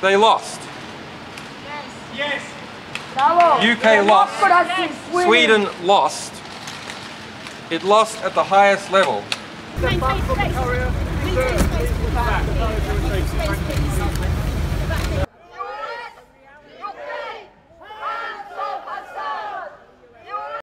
They lost. Yes. Bravo. UK lost. Yes. Sweden lost. It lost at the highest level.